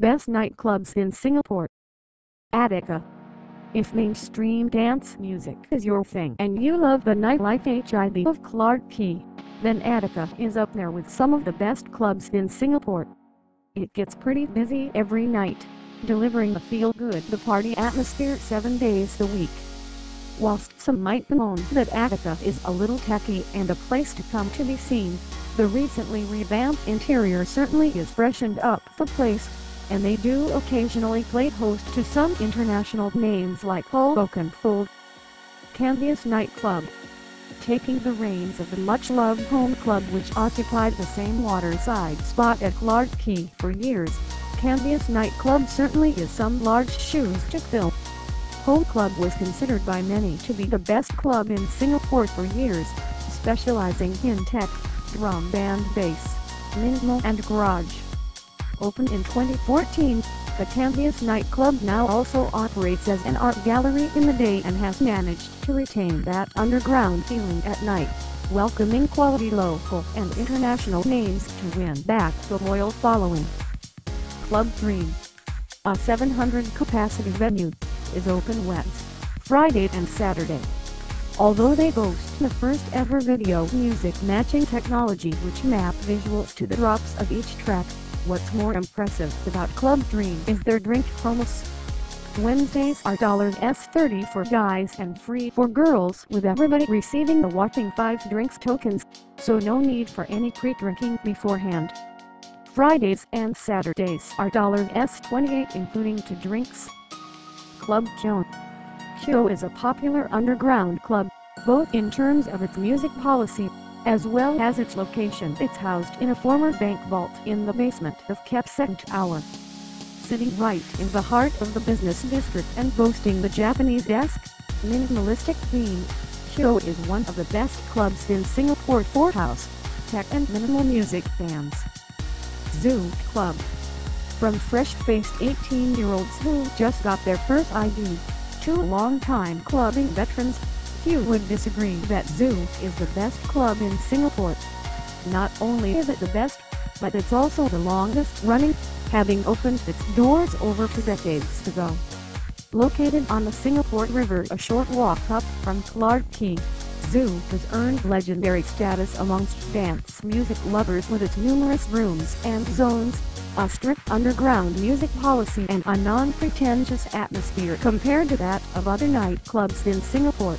Best nightclubs in Singapore. Attica. If mainstream dance music is your thing and you love the nightlife HID of Clarke Quay, then Attica is up there with some of the best clubs in Singapore. It gets pretty busy every night, delivering the feel-good the party atmosphere seven days a week. Whilst some might bemoan that Attica is a little tacky and a place to come to be seen, the recently revamped interior certainly is freshened up the place, and they do occasionally play host to some international names like Paul Oakenfold. Canvas Nightclub Taking the reins of the much-loved home club which occupied the same waterside spot at Clarke Quay for years, Canvas Nightclub certainly is some large shoes to fill. Home Club was considered by many to be the best club in Singapore for years, specializing in tech, drum and bass, minimal and garage. Opened in 2014, the Canvas nightclub now also operates as an art gallery in the day and has managed to retain that underground feeling at night, welcoming quality local and international names to win back the loyal following. Club Dream A 700-capacity venue, is open Wednesday, Friday and Saturday. Although they boast the first ever video music matching technology which map visuals to the drops of each track, What's more impressive about Club Dream is their drink promos. Wednesdays are 30 for guys and free for girls with everybody receiving the whopping 5 drinks tokens, so no need for any pre-drinking beforehand. Fridays and Saturdays are 28 including two drinks. Club Kyo Kyo is a popular underground club, both in terms of its music policy as well as its location. It's housed in a former bank vault in the basement of Seng Tower. Sitting right in the heart of the business district and boasting the Japanese-esque, minimalistic theme, Show is one of the best clubs in Singapore for house, tech and minimal music fans. Zouk Club From fresh-faced 18-year-olds who just got their first ID, to long-time clubbing veterans Few would disagree that Zouk is the best club in Singapore. Not only is it the best, but it's also the longest running, having opened its doors over two decades ago. Located on the Singapore River a short walk up from Clarke Quay, Zouk has earned legendary status amongst dance music lovers with its numerous rooms and zones, a strict underground music policy and a non-pretentious atmosphere compared to that of other nightclubs in Singapore.